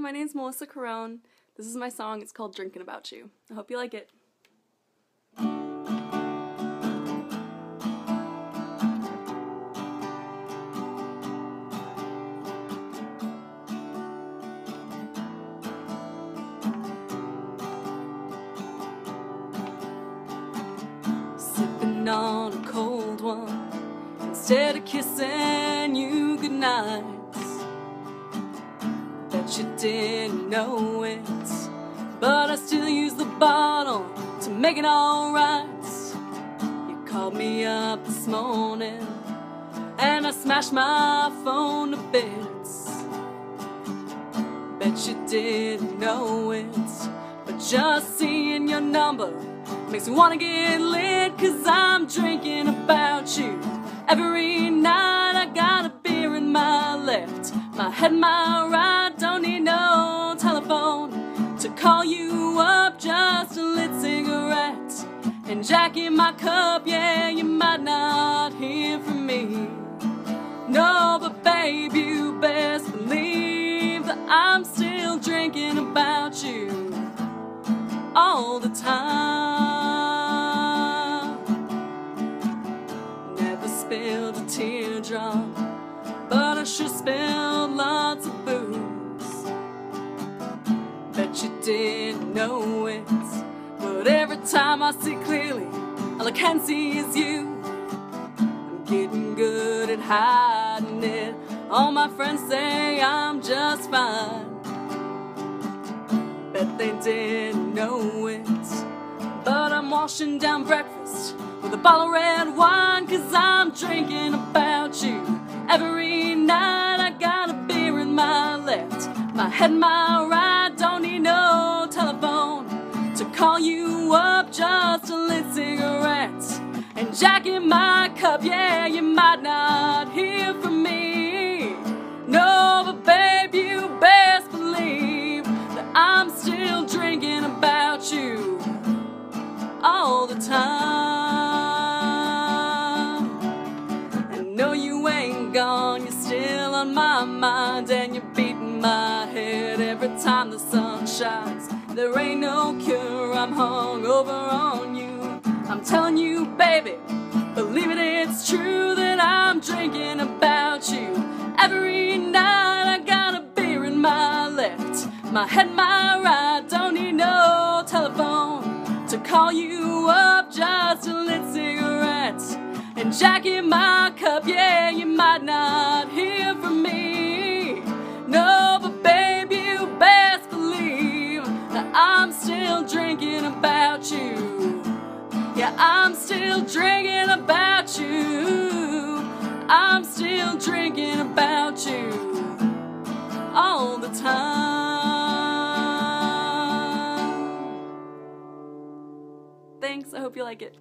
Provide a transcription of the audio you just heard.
My name's Melissa Carone. This is my song. It's called Drinking About You. I hope you like it. Sipping on a cold one instead of kissing you goodnight Bet you didn't know it, but I still use the bottle to make it alright. You called me up this morning, and I smashed my phone to bits. Bet you didn't know it, but just seeing your number makes me wanna get lit, cause I'm drinking about you every night. I got a beer in my left, my head, my right. And Jack in my cup. Yeah, you might not hear from me. No, but babe, you best believe that I'm still drinking about you all the time. Never spilled a teardrop, but I sure spilled every time I see clearly, all I can see is you. I'm getting good at hiding it. All my friends say I'm just fine. Bet they didn't know it. But I'm washing down breakfast with a bottle of red wine, cause I'm drinking about you. Every night I got a beer in my left, my head, my right. And Jack in my cup. Yeah, you might not hear from me. No, but babe, you best believe that I'm still drinking about you all the time. I know you ain't gone, you're still on my mind, and you're beating my head every time the sun shines. There ain't no cure, I'm hung over on you. I'm telling you, baby, believe it, it's true that I'm drinking about you. Every night I got a beer in my left, my head, my right. Don't need no telephone to call you up, just a lit cigarette and Jackie my Yeah, I'm still drinking about you. I'm still drinking about you all the time. Thanks, I hope you like it.